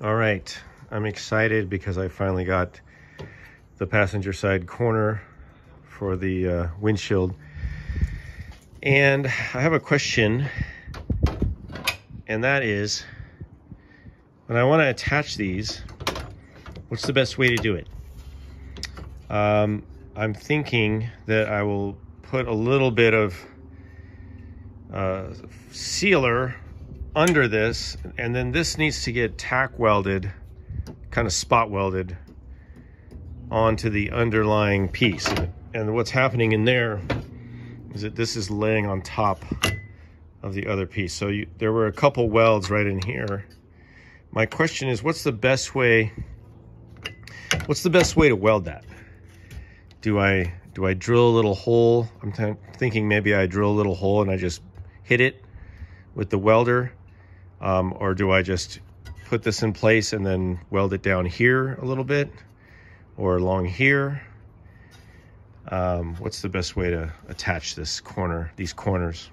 All right, I'm excited because I finally got the passenger side corner for the uh, windshield. And I have a question, and that is, when I want to attach these, what's the best way to do it? Um, I'm thinking that I will put a little bit of uh, sealer under this and then this needs to get tack welded kind of spot welded onto the underlying piece. And what's happening in there is that this is laying on top of the other piece. So you, there were a couple welds right in here. My question is what's the best way what's the best way to weld that? Do I do I drill a little hole? I'm thinking maybe I drill a little hole and I just hit it with the welder um, or do I just put this in place and then weld it down here a little bit or along here? Um, what's the best way to attach this corner, these corners?